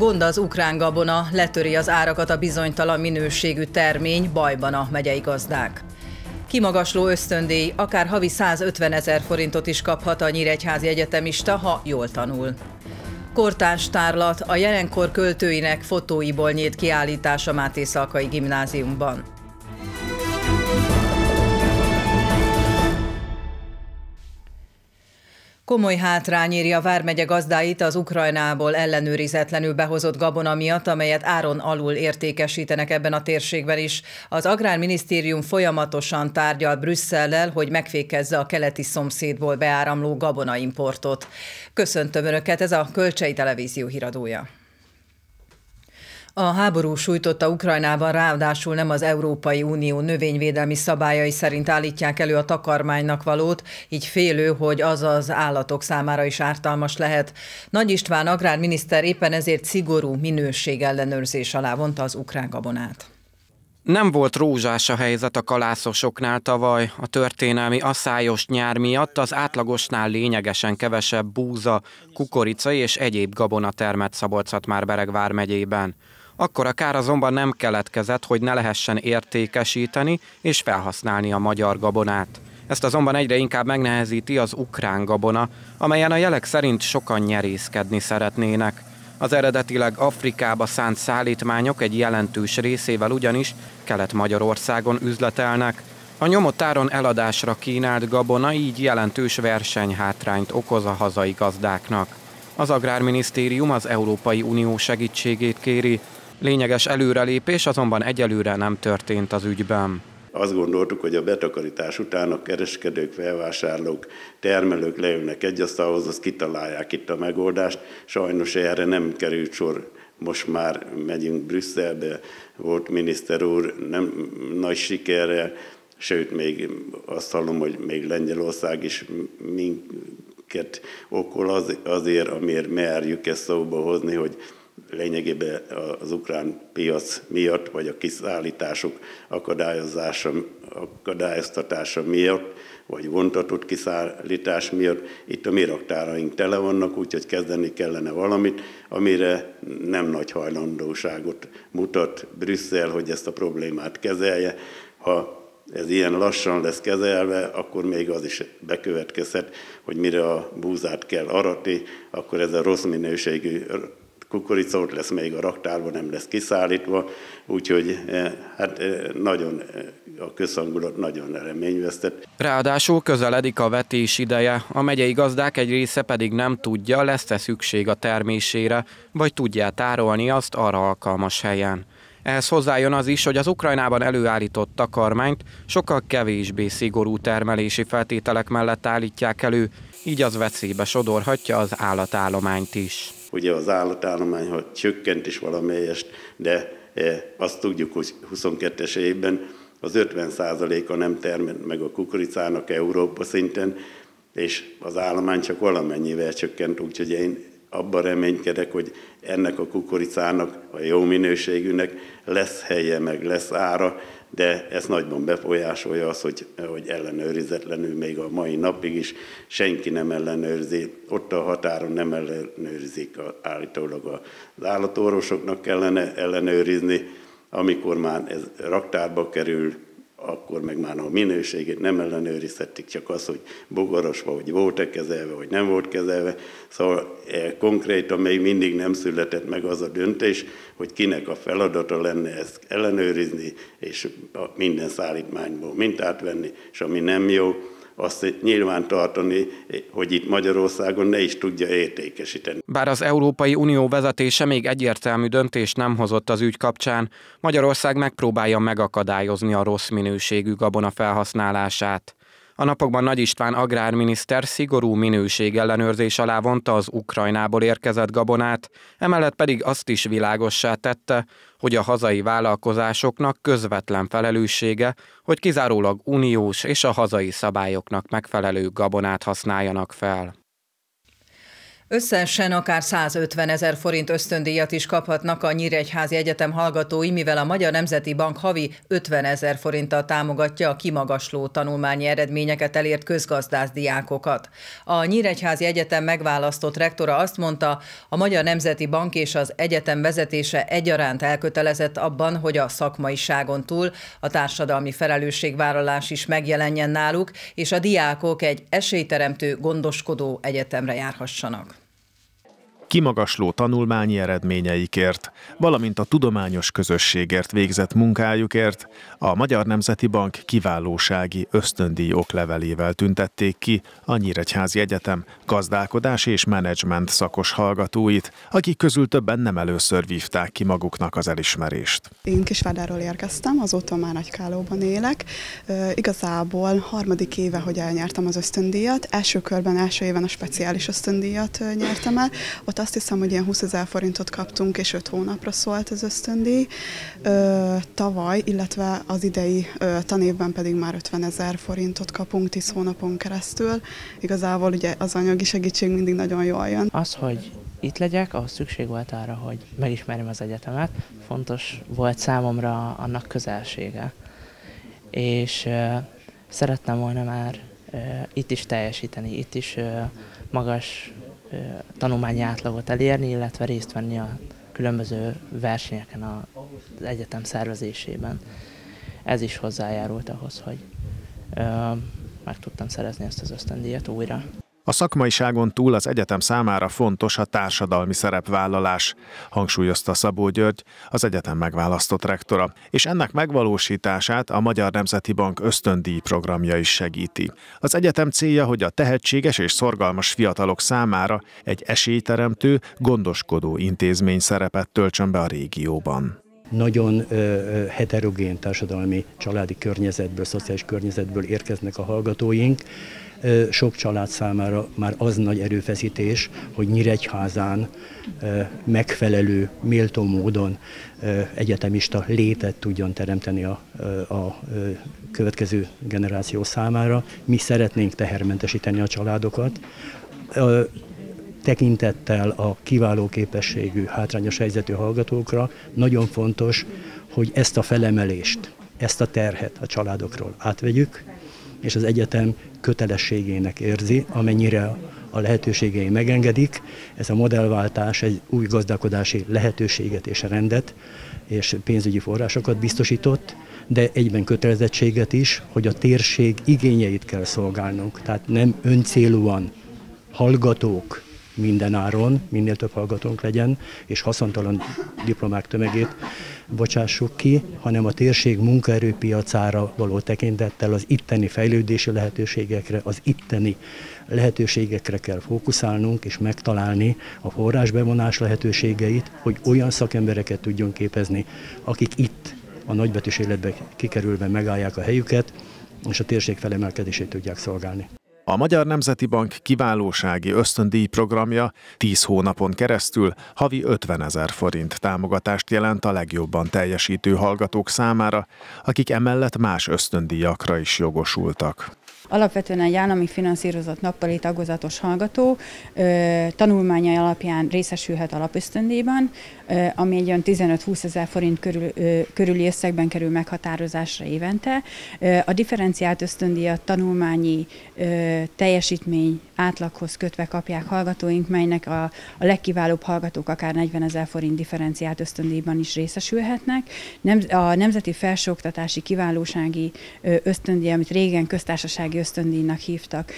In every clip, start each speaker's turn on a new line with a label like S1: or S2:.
S1: Gond az ukrán gabona, letöri az árakat a bizonytalan minőségű termény, bajban a megyei gazdák. Kimagasló ösztöndíj, akár havi 150 ezer forintot is kaphat a Nyíregyházi egyetemista, ha jól tanul. Kortárs tárlat a jelenkor költőinek fotóiból nyílt kiállítás a Máté Szalkai gimnáziumban. Komoly hátrány éri a Vármegye gazdáit az Ukrajnából ellenőrizetlenül behozott gabona miatt, amelyet áron alul értékesítenek ebben a térségben is. Az Agrárminisztérium folyamatosan tárgyal Brüsszellel, hogy megfékezze a keleti szomszédból beáramló gabonaimportot. Köszöntöm Önöket, ez a Kölcsei Televízió híradója. A háború sújtotta Ukrajnában ráadásul nem az Európai Unió növényvédelmi szabályai szerint állítják elő a takarmánynak valót, így félő, hogy az az állatok számára is ártalmas lehet. Nagy István agrárminiszter éppen ezért szigorú minőségellenőrzés alá vonta az ukrán gabonát.
S2: Nem volt rózsás a helyzet a kalászosoknál tavaly. A történelmi asszályos nyár miatt az átlagosnál lényegesen kevesebb búza, kukorica és egyéb gabona termet szabolcsat már Beregvár megyében. Akkor a kár azonban nem keletkezett, hogy ne lehessen értékesíteni és felhasználni a magyar gabonát. Ezt azonban egyre inkább megnehezíti az ukrán gabona, amelyen a jelek szerint sokan nyerészkedni szeretnének. Az eredetileg Afrikába szánt szállítmányok egy jelentős részével ugyanis Kelet-Magyarországon üzletelnek. A nyomott áron eladásra kínált gabona így jelentős versenyhátrányt okoz a hazai gazdáknak. Az Agrárminisztérium az Európai Unió segítségét kéri, Lényeges előrelépés azonban egyelőre nem történt az ügyben.
S3: Azt gondoltuk, hogy a betakarítás után a kereskedők, felvásárlók, termelők leülnek egy asztalhoz, azt kitalálják itt a megoldást. Sajnos erre nem került sor. Most már megyünk Brüsszelbe, volt miniszter úr, nem nagy sikerrel, sőt, még azt hallom, hogy még Lengyelország is minket okol az, azért, amiért merjük ezt szóba hozni, hogy lényegében az ukrán piac miatt, vagy a kiszállítások akadályozása, akadályoztatása miatt, vagy vontatott kiszállítás miatt itt a mi raktáraink tele vannak, úgyhogy kezdeni kellene valamit, amire nem nagy hajlandóságot mutat Brüsszel, hogy ezt a problémát kezelje. Ha ez ilyen lassan lesz kezelve, akkor még az is bekövetkezhet, hogy mire a búzát kell aratni, akkor ez a rossz minőségű kukorica lesz még a raktárban, nem lesz kiszállítva, úgyhogy eh, hát eh, nagyon eh, a közhangulat nagyon reményvesztett.
S2: Ráadásul közeledik a vetés ideje, a megyei gazdák egy része pedig nem tudja, lesz-e szükség a termésére, vagy tudják tárolni azt arra alkalmas helyen. Ehhez hozzájön az is, hogy az Ukrajnában előállított takarmányt sokkal kevésbé szigorú termelési feltételek mellett állítják elő, így az veszélybe sodorhatja az állatállományt is.
S3: Ugye az állatállomány, ha csökkent is valamelyest, de e, azt tudjuk, hogy 22-es évben az 50%-a nem termelt meg a kukoricának Európa szinten, és az állomány csak valamennyivel csökkent, úgyhogy én abban reménykedek, hogy ennek a kukoricának, a jó minőségűnek lesz helye, meg lesz ára, de ez nagyban befolyásolja az, hogy, hogy ellenőrizetlenül még a mai napig is senki nem ellenőrzi, ott a határon nem ellenőrzik állítólag az állatorvosoknak kellene ellenőrizni, amikor már ez raktárba kerül, akkor meg már a minőségét nem ellenőrizhetik, csak az, hogy bogaras vagy volt-e kezelve, vagy nem volt kezelve. Szóval e, konkrétan még mindig nem született meg az a döntés, hogy kinek a feladata lenne ezt ellenőrizni, és minden szállítmányból mintát venni, és ami nem jó, azt nyilván tartani, hogy itt Magyarországon ne is tudja értékesíteni.
S2: Bár az Európai Unió vezetése még egyértelmű döntést nem hozott az ügy kapcsán, Magyarország megpróbálja megakadályozni a rossz minőségű gabona felhasználását. A napokban Nagy István agrárminiszter szigorú minőségellenőrzés alá vonta az Ukrajnából érkezett gabonát, emellett pedig azt is világossá tette, hogy a hazai vállalkozásoknak közvetlen felelőssége, hogy kizárólag uniós és a hazai szabályoknak megfelelő gabonát használjanak fel.
S1: Összesen akár 150 ezer forint ösztöndíjat is kaphatnak a Nyíregyházi Egyetem hallgatói, mivel a Magyar Nemzeti Bank havi 50 ezer forinttal támogatja a kimagasló tanulmányi eredményeket elért közgazdász diákokat. A Nyíregyházi Egyetem megválasztott rektora azt mondta, a Magyar Nemzeti Bank és az egyetem vezetése egyaránt elkötelezett abban, hogy a szakmaiságon túl a társadalmi felelősségvállalás is megjelenjen náluk, és a diákok egy esélyteremtő, gondoskodó egyetemre járhassanak
S4: kimagasló tanulmányi eredményeikért, valamint a tudományos közösségért végzett munkájukért a Magyar Nemzeti Bank kiválósági ösztöndíj oklevelével tüntették ki a Nyíregyházi Egyetem gazdálkodás és menedzsment szakos hallgatóit, akik közül többen nem először vívták ki maguknak az elismerést.
S5: Én Kisvádáról érkeztem, azóta már Nagykálóban élek. Igazából harmadik éve, hogy elnyertem az ösztöndíjat, első körben, első éven a speciális ösztöndíjat nyertem el, ott azt hiszem, hogy ilyen 20 ezer forintot kaptunk, és 5 hónapra szólt az ösztöndíj. Ö, tavaly, illetve az idei tanévben pedig már 50 ezer forintot kapunk 10 hónapon keresztül. Igazából ugye az anyagi segítség mindig nagyon jól jön.
S6: Az, hogy itt legyek, ahhoz szükség volt arra, hogy megismerjem az egyetemet. Fontos volt számomra annak közelsége. És ö, szerettem volna már ö, itt is teljesíteni, itt is ö, magas tanulmányi átlagot elérni, illetve részt venni a különböző versenyeken az egyetem szervezésében. Ez is hozzájárult ahhoz, hogy meg tudtam szerezni ezt az ösztöndíjat újra.
S4: A szakmaiságon túl az egyetem számára fontos a társadalmi szerepvállalás, hangsúlyozta Szabó György, az egyetem megválasztott rektora, és ennek megvalósítását a Magyar Nemzeti Bank ösztöndíj programja is segíti. Az egyetem célja, hogy a tehetséges és szorgalmas fiatalok számára egy esélyteremtő, gondoskodó intézmény szerepet töltsön be a régióban
S7: nagyon heterogén társadalmi családi környezetből, szociális környezetből érkeznek a hallgatóink, sok család számára már az nagy erőfeszítés, hogy Nyíregyházán megfelelő, méltó módon egyetemista létet tudjon teremteni a, a következő generáció számára. Mi szeretnénk tehermentesíteni a családokat, tekintettel a kiváló képességű, hátrányos helyzetű hallgatókra nagyon fontos, hogy ezt a felemelést, ezt a terhet a családokról átvegyük, és az egyetem kötelességének érzi, amennyire a lehetőségei megengedik. Ez a modellváltás egy új gazdálkodási lehetőséget és rendet és pénzügyi forrásokat biztosított, de egyben kötelezettséget is, hogy a térség igényeit kell szolgálnunk. Tehát nem öncélúan hallgatók minden áron, minél több hallgatónk legyen, és haszontalan diplomák tömegét bocsássuk ki, hanem a térség munkaerőpiacára való tekintettel az itteni fejlődési lehetőségekre, az itteni lehetőségekre kell fókuszálnunk és megtalálni a forrásbevonás lehetőségeit, hogy olyan szakembereket tudjon képezni, akik itt a nagybetűs életbe kikerülve megállják a helyüket, és a térség felemelkedését tudják szolgálni.
S4: A Magyar Nemzeti Bank kiválósági ösztöndíj programja 10 hónapon keresztül havi 50 ezer forint támogatást jelent a legjobban teljesítő hallgatók számára, akik emellett más ösztöndíjakra is jogosultak.
S8: Alapvetően egy állami finanszírozott nappali tagozatos hallgató tanulmányai alapján részesülhet alapösztöndíjban, ami egy olyan 15-20 ezer forint körül, körüli összegben kerül meghatározásra évente. A differenciált ösztöndíjat tanulmányi teljesítmény átlaghoz kötve kapják hallgatóink, melynek a, a legkiválóbb hallgatók akár 40 ezer forint differenciált ösztöndíjban is részesülhetnek. Nem, a Nemzeti Felsőoktatási Kiválósági Ösztöndíj, amit régen köztársasági ösztöndíjnak hívtak,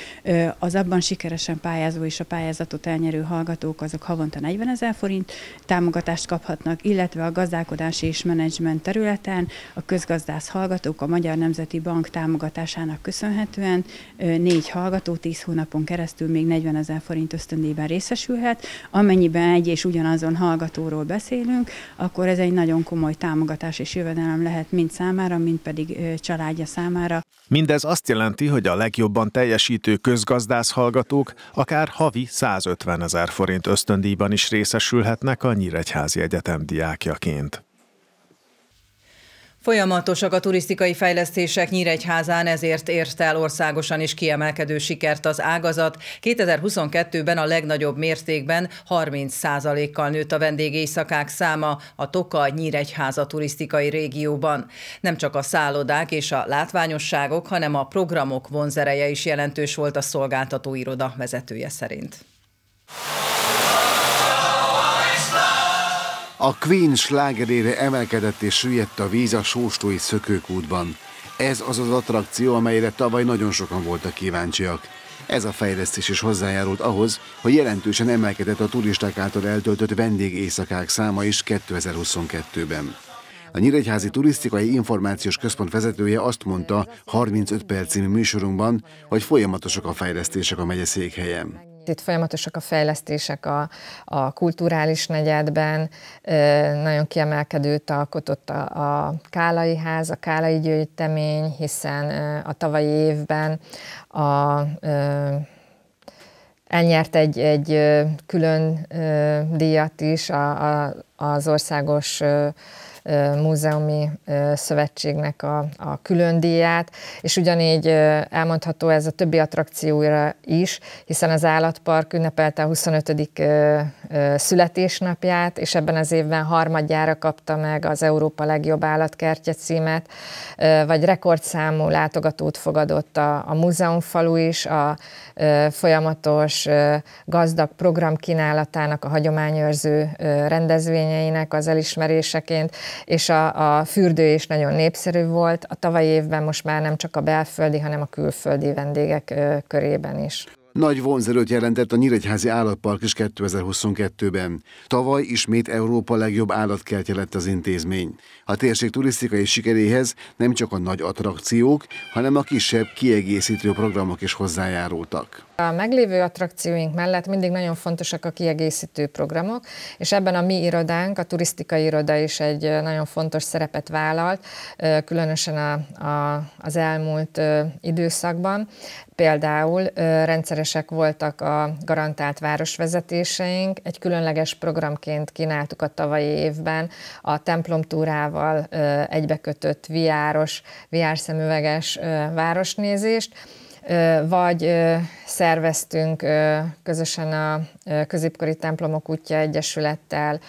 S8: az abban sikeresen pályázó és a pályázatot elnyerő hallgatók, azok havonta 40 ezer forint támogatást kaphatnak, illetve a gazdálkodási és menedzsment területen a közgazdász hallgatók a Magyar Nemzeti Bank támogatásának köszönhetően négy hallgató 10 hónapon keresztül még 40 ezer forint ösztöndíjban részesülhet. Amennyiben egy és ugyanazon hallgatóról beszélünk, akkor ez egy nagyon komoly támogatás és jövedelem lehet mind számára, mind pedig családja számára.
S4: Mindez azt jelenti, hogy a legjobban teljesítő közgazdász hallgatók akár havi 150 ezer forint ösztöndíjban is részesülhetnek a Nyíregyházi Egyetem diákjaként.
S1: Folyamatosak a turisztikai fejlesztések Nyíregyházán, ezért ért el országosan is kiemelkedő sikert az ágazat. 2022-ben a legnagyobb mértékben 30%-kal nőtt a vendégészakák száma a Toka Nyíregyháza turisztikai régióban. Nem csak a szállodák és a látványosságok, hanem a programok vonzereje is jelentős volt a szolgáltató iroda vezetője szerint.
S9: A Queen slágerére emelkedett és süllyedt a víz a sóstói szökőkútban. Ez az az attrakció, amelyre tavaly nagyon sokan voltak kíváncsiak. Ez a fejlesztés is hozzájárult ahhoz, hogy jelentősen emelkedett a turisták által eltöltött vendégészakák száma is 2022-ben. A Nyíregyházi Turisztikai Információs Központ vezetője azt mondta 35 perc című műsorunkban, hogy folyamatosak a fejlesztések a megye székhelyen.
S10: Itt folyamatosak a fejlesztések a, a kulturális negyedben, nagyon kiemelkedőt alkotott a, a Kálai ház, a Kálai gyűjtemény, hiszen a tavalyi évben a elnyert egy, egy külön díjat is az országos Múzeumi Szövetségnek a, a külön díját, és ugyanígy elmondható ez a többi attrakcióra is, hiszen az állatpark ünnepelte a 25. születésnapját, és ebben az évben harmadjára kapta meg az Európa legjobb állatkertje címet, vagy rekordszámú látogatót fogadott a, a múzeumfalu is, a folyamatos gazdag program kínálatának, a hagyományőrző rendezvényeinek az elismeréseként, és a, a fürdő is nagyon népszerű volt. A tavalyi évben most már nem csak a belföldi, hanem a külföldi vendégek körében is.
S9: Nagy vonzerőt jelentett a Nyíregyházi Állatpark is 2022-ben. Tavaly ismét Európa legjobb állatkertje lett az intézmény. A térség turisztikai sikeréhez nem csak a nagy attrakciók, hanem a kisebb kiegészítő programok is hozzájárultak.
S10: A meglévő attrakcióink mellett mindig nagyon fontosak a kiegészítő programok, és ebben a mi irodánk, a turisztikai iroda is egy nagyon fontos szerepet vállalt, különösen a, a, az elmúlt időszakban. Például rendszeresek voltak a garantált városvezetéseink, egy különleges programként kínáltuk a tavalyi évben a templomtúrával egybekötött viáros, viárszemüveges városnézést, vagy szerveztünk közösen a Középkori Templomok útja Egyesülettel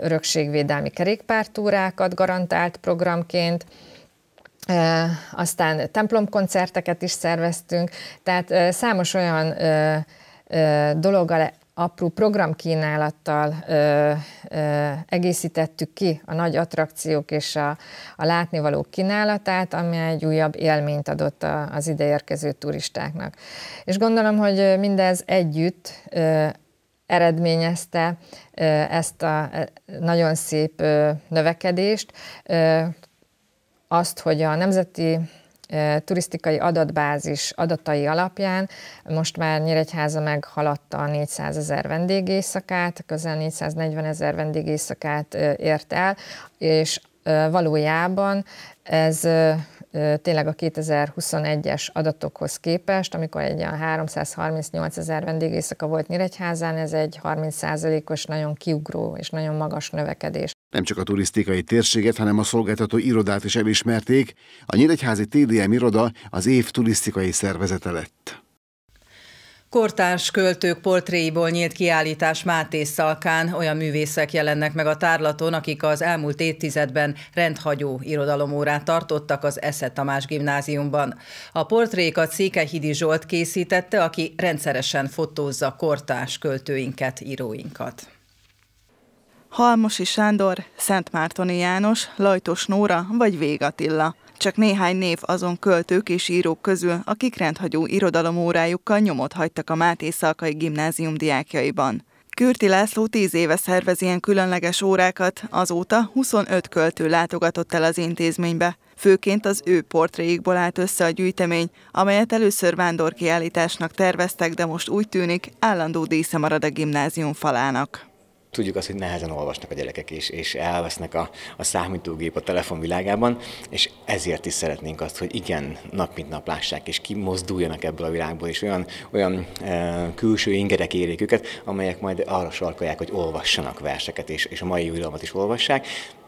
S10: örökségvédelmi kerékpártúrákat garantált programként, aztán templomkoncerteket is szerveztünk, tehát számos olyan dologgal apró programkínálattal ö, ö, egészítettük ki a nagy attrakciók és a, a látnivalók kínálatát, ami egy újabb élményt adott a, az ideérkező turistáknak. És gondolom, hogy mindez együtt ö, eredményezte ö, ezt a nagyon szép ö, növekedést, ö, azt, hogy a Nemzeti turisztikai adatbázis adatai alapján most már Nyíregyháza meghaladta a 400 ezer vendégészakát, közel 440 ezer vendégészakát ért el, és valójában ez tényleg a 2021-es adatokhoz képest, amikor egy olyan 338 ezer vendégészaka volt Nyíregyházán, ez egy 30%-os nagyon kiugró és nagyon magas növekedés.
S9: Nem csak a turisztikai térséget, hanem a szolgáltató irodát is elismerték. A Nyíregyházi TDM iroda az év turisztikai szervezete lett.
S1: Kortárs költők portréiból nyílt kiállítás Máté Szalkán, olyan művészek jelennek meg a tárlaton, akik az elmúlt évtizedben rendhagyó irodalomórát tartottak az Esze Tamás gimnáziumban. A portrékat Székelyhidi Zsolt készítette, aki rendszeresen fotózza kortárs költőinket, íróinkat.
S11: Halmosi Sándor, Szent Mártoni János, Lajtos Nóra vagy Vég Attila. Csak néhány név azon költők és írók közül, akik rendhagyó irodalomórájukkal nyomot hagytak a Máté Szalkai gimnázium diákjaiban. Kürti László tíz éve szervez ilyen különleges órákat, azóta 25 költő látogatott el az intézménybe. Főként az ő portréikból állt össze a gyűjtemény, amelyet először vándorkiállításnak terveztek, de most úgy tűnik, állandó dísze marad a gimnázium falának
S12: tudjuk azt, hogy nehezen olvasnak a gyerekek, és, és elvesznek a, a számítógép a telefon világában, és ezért is szeretnénk azt, hogy igen, nap mint nap lássák, és kimozduljanak ebből a világból, és olyan, olyan e, külső ingerek érik őket, amelyek majd arra sarkolják, hogy olvassanak verseket, és, és a mai irodalmat is olvassák.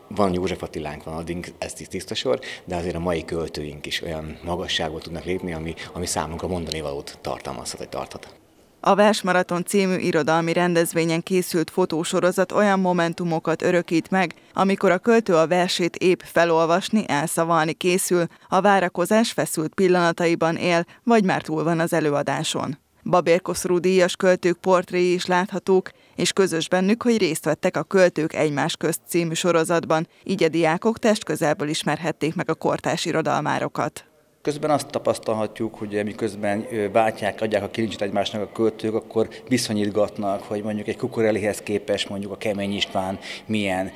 S12: van József Attilánk, van addig ez tiszta sor, de azért a mai költőink is olyan magasságból tudnak lépni, ami, ami számunkra mondani valót tartalmazhat, vagy tarthat.
S11: A Versmaraton című irodalmi rendezvényen készült fotósorozat olyan momentumokat örökít meg, amikor a költő a versét épp felolvasni, elszavalni készül, a várakozás feszült pillanataiban él, vagy már túl van az előadáson. Babérkoszorú díjas költők portréi is láthatók, és közös bennük, hogy részt vettek a Költők egymás közt című sorozatban, így a diákok testközelből ismerhették meg a kortás irodalmárokat.
S13: Közben azt tapasztalhatjuk, hogy miközben váltják, adják a kilincset egymásnak a költők, akkor viszonyítgatnak, hogy mondjuk egy Kukorelihez képest mondjuk a Kemény István milyen,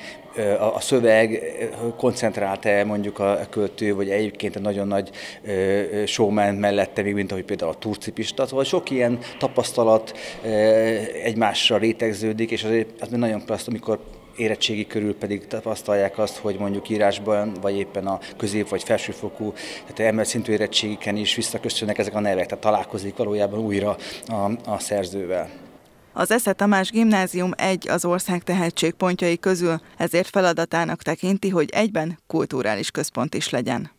S13: a szöveg koncentrált-e mondjuk a költő, vagy egyébként egy nagyon nagy showman mellette, még mint ahogy például a turcipista, szóval sok ilyen tapasztalat egymásra rétegződik, és azért az nagyon klassz, amikor érettségi körül pedig tapasztalják azt, hogy mondjuk írásban, vagy éppen a közép vagy felsőfokú, tehát emelt szintű érettségiken is visszaköszönnek ezek a nevek, tehát találkozik valójában újra a, a szerzővel.
S11: Az Esze Tamás Gimnázium egy az ország tehetségpontjai közül, ezért feladatának tekinti, hogy egyben kulturális központ is legyen.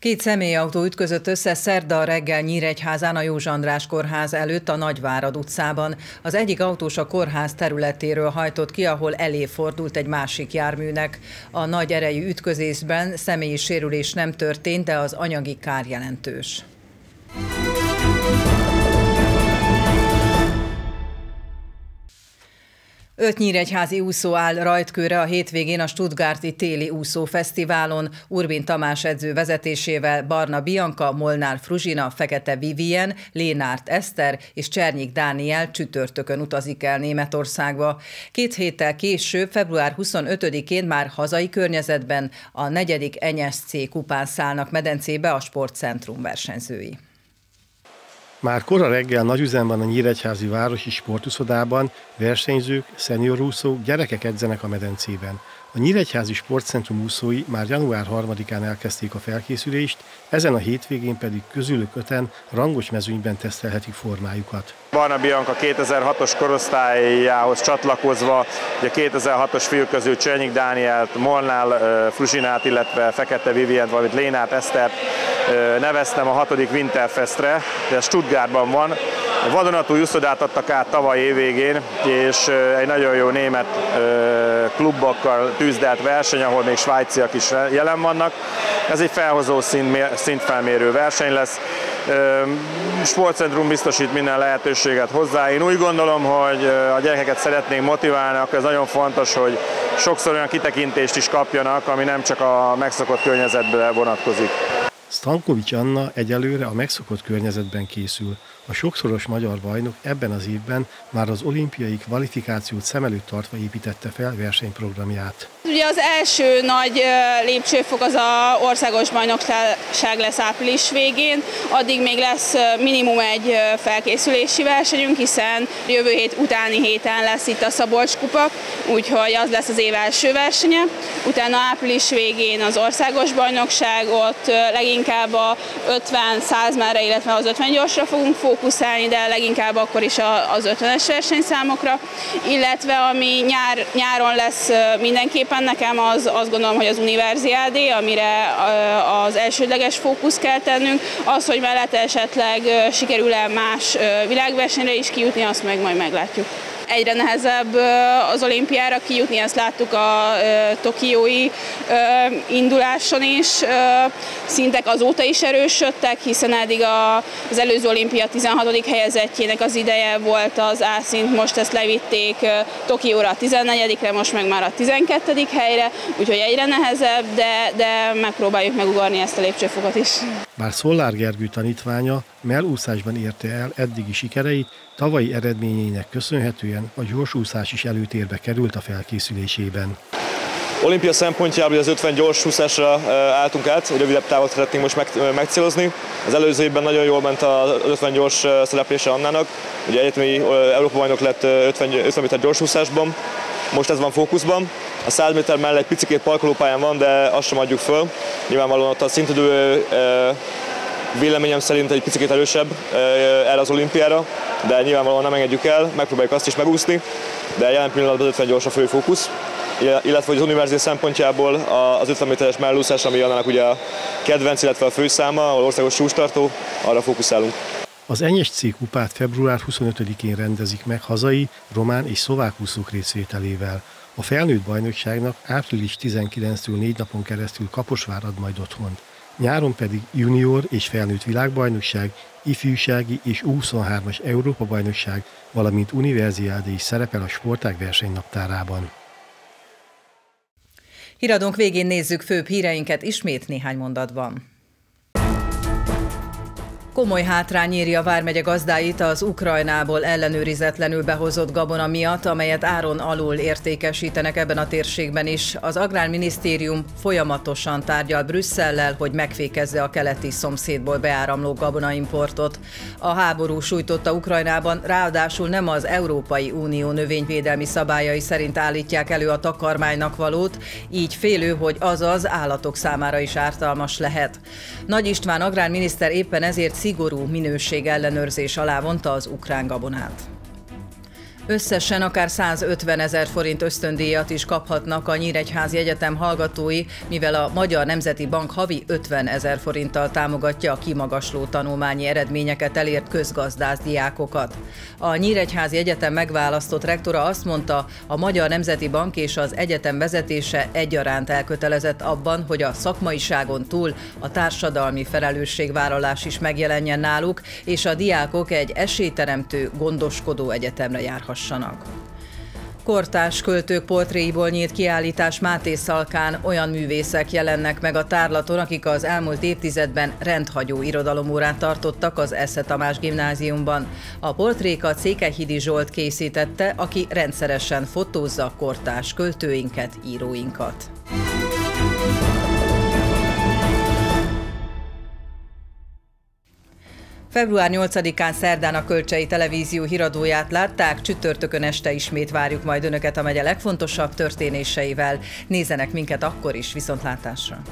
S1: Két személyautó ütközött össze szerda reggel Nyíregyházán a József András kórház előtt a Nagyvárad utcában. Az egyik autós a kórház területéről hajtott ki, ahol elé fordult egy másik járműnek. A nagy erejű ütközésben személyi sérülés nem történt, de az anyagi kár jelentős. Öt nyíregyházi úszó áll rajtkőre a hétvégén a Stuttgarti téli úszófesztiválon. Urbin Tamás edző vezetésével Barna Bianca, Molnár Fruzsina, Fekete Vivien, Lénárt Eszter és Csernyik Dániel csütörtökön utazik el Németországba. Két héttel később, február 25-én már hazai környezetben a negyedik NSC kupán szállnak medencébe a sportcentrum versenyzői.
S14: Már kora reggel nagy üzemben a Nyíregyházi Városi Sportuszodában versenyzők, szeniorúszók, gyerekek edzenek a medencében. A Nyíregyházi Sportcentrum úszói már január 3-án elkezdték a felkészülést, ezen a hétvégén pedig közülük öten rangos mezőnyben tesztelhetik formájukat.
S15: Barna Bianca 2006-os korosztályához csatlakozva, ugye 2006-os fiú közül Csörnyik Dánielt, Molnál Fruzsinát, illetve Fekete Vivient, valamint Lénát Esztert neveztem a hatodik Winterfestre, ez Stuttgartban van. Vadonatúj úszodát adtak át tavaly évvégén, és egy nagyon jó német klubokkal tűzdelt verseny, ahol még svájciak is jelen vannak. Ez egy felhozó szintfelmérő verseny lesz. Sportcentrum biztosít minden lehetőséget hozzá. Én úgy gondolom, hogy a gyerekeket szeretnénk motiválni, akkor ez nagyon fontos, hogy sokszor olyan kitekintést is kapjanak, ami nem csak a megszokott környezetbe vonatkozik.
S14: Stankovics Anna egyelőre a megszokott környezetben készül. A sokszoros magyar bajnok ebben az évben már az olimpiai kvalifikációt szem előtt tartva építette fel versenyprogramját.
S16: Ugye az első nagy lépcsőfok az a országos bajnokság lesz április végén, addig még lesz minimum egy felkészülési versenyünk, hiszen jövő hét utáni héten lesz itt a Szabolcs kupa, úgyhogy az lesz az év első versenye. Utána április végén az országos bajnokság, ott leginkább a 50-100 merre, illetve az 50 gyorsra fogunk fókuszálni, de leginkább akkor is az 50-es versenyszámokra, illetve ami nyár, nyáron lesz mindenképpen nekem az azt gondolom, hogy az univerziádé, amire az elsődleges fókusz kell tennünk. Az, hogy mellette esetleg sikerül-e más világversenyre is kijutni, azt meg majd meglátjuk egyre nehezebb az olimpiára kijutni, ezt láttuk a tokiói induláson is. Szintek azóta is erősödtek, hiszen eddig az előző olimpia 16. helyezettjének az ideje volt az A szint, most ezt levitték Tokióra a 14-re, most meg már a 12. helyre, úgyhogy egyre nehezebb, de, de megpróbáljuk megugarni ezt a lépcsőfokot is.
S14: Bár Szollár Gergő tanítványa melúszásban érte el eddigi sikereit, tavalyi eredményének köszönhetően a gyorsúszás is előtérbe került a felkészülésében.
S17: Olimpia szempontjából az 50 gyorsúszásra álltunk át, rövidebb távot szeretnénk most meg, megcélozni. Az előző évben nagyon jól ment az 50 gyors szereplése Annának. Ugye egyetemi Európa bajnok lett 50, 50 méter gyorsúszásban, most ez van fókuszban. A 100 méter mellett egy picikét parkolópályán van, de azt sem adjuk föl. Nyilvánvalóan ott a szintidő véleményem szerint egy picit erősebb erre az olimpiára, de nyilvánvalóan nem engedjük el, megpróbáljuk azt is megúszni, de jelen pillanatban az 50 gyors a fő fókusz. illetve az univerzit szempontjából az 50 méteres mellúszás, ami annak ugye a kedvenc, illetve a főszáma, ahol országos sústartó, arra fókuszálunk.
S14: Az NSC kupát február 25-én rendezik meg hazai, román és szlovák úszók részvételével. A felnőtt bajnokságnak április 19-től négy napon keresztül Kaposvár ad majd otthont. Nyáron pedig junior és felnőtt világbajnokság, ifjúsági és 23 as Európa-bajnokság, valamint univerziáde is szerepel a sportág versenynaptárában.
S1: Híradónk végén nézzük főbb híreinket ismét néhány mondatban. Komoly hátrány éri a Vármegye gazdáit az Ukrajnából ellenőrizetlenül behozott gabona miatt, amelyet áron alul értékesítenek ebben a térségben is. Az Agrárminisztérium folyamatosan tárgyal Brüsszellel, hogy megfékezze a keleti szomszédból beáramló gabonaimportot. A háború sújtotta Ukrajnában, ráadásul nem az Európai Unió növényvédelmi szabályai szerint állítják elő a takarmánynak valót, így félő, hogy az az állatok számára is ártalmas lehet. Nagy István agrárminiszter éppen ezért szigorú minőség ellenőrzés alá vonta az ukrán gabonát. Összesen akár 150 ezer forint ösztöndíjat is kaphatnak a Nyíregyházi Egyetem hallgatói, mivel a Magyar Nemzeti Bank havi 50 ezer forinttal támogatja a kimagasló tanulmányi eredményeket elért közgazdász diákokat. A Nyíregyházi Egyetem megválasztott rektora azt mondta, a Magyar Nemzeti Bank és az egyetem vezetése egyaránt elkötelezett abban, hogy a szakmaiságon túl a társadalmi felelősségvállalás is megjelenjen náluk, és a diákok egy esélyteremtő, gondoskodó egyetemre járhassanak olvassanak. Kortás költők portréiból nyílt kiállítás Máté Szalkán olyan művészek jelennek meg a tárlaton, akik az elmúlt évtizedben rendhagyó irodalomórát tartottak az Esze Tamás gimnáziumban. A portrékat Székelyhidi Zsolt készítette, aki rendszeresen fotózza kortás költőinket, íróinkat. Február 8-án szerdán a Kölcsei Televízió híradóját látták, csütörtökön este ismét várjuk majd Önöket a megye legfontosabb történéseivel. Nézzenek minket akkor is, viszontlátásra!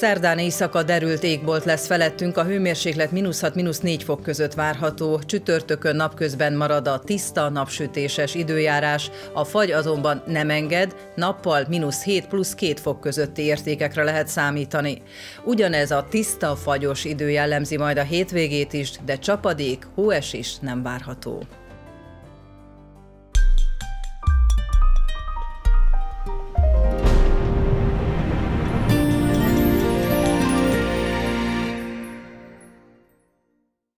S1: Szerdán éjszaka derült égbolt lesz felettünk, a hőmérséklet mínusz 6 mínusz 4 fok között várható, csütörtökön napközben marad a tiszta, napsütéses időjárás, a fagy azonban nem enged, nappal mínusz 7 plusz 2 fok közötti értékekre lehet számítani. Ugyanez a tiszta, fagyos idő jellemzi majd a hétvégét is, de csapadék, hóesés nem várható.